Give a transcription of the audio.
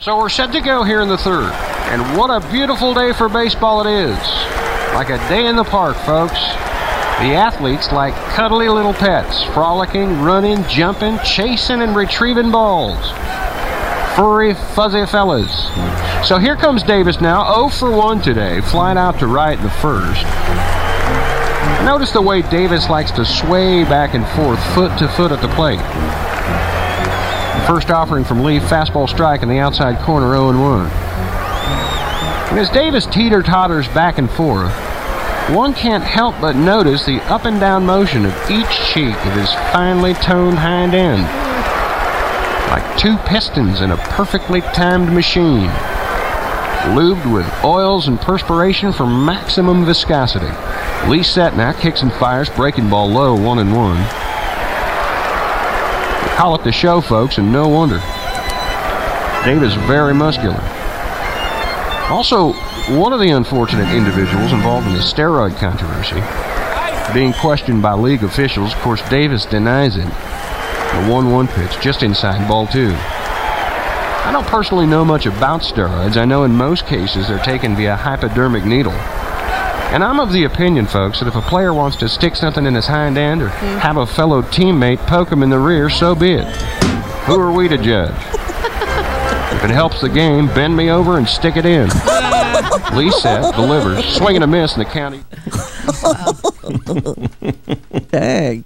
So we're set to go here in the third. And what a beautiful day for baseball it is. Like a day in the park, folks. The athletes like cuddly little pets, frolicking, running, jumping, chasing, and retrieving balls. Furry, fuzzy fellas. So here comes Davis now, 0 for 1 today, flying out to right in the first. Notice the way Davis likes to sway back and forth, foot to foot at the plate. First offering from Lee, fastball strike in the outside corner, 0 1. And as Davis teeter totters back and forth, one can't help but notice the up and down motion of each cheek of his finely toned hind end. Like two pistons in a perfectly timed machine, lubed with oils and perspiration for maximum viscosity. Lee Setnack kicks and fires, breaking ball low, one and one. Call it the show, folks, and no wonder. Davis very muscular. Also, one of the unfortunate individuals involved in the steroid controversy, being questioned by league officials, of course, Davis denies it. The 1 1 pitch, just inside ball two. I don't personally know much about steroids. I know in most cases they're taken via hypodermic needle. And I'm of the opinion, folks, that if a player wants to stick something in his hind end or hmm. have a fellow teammate poke him in the rear, so be it. Who are we to judge? If it helps the game, bend me over and stick it in. Lee set, delivers, swinging a miss in the county. Dang.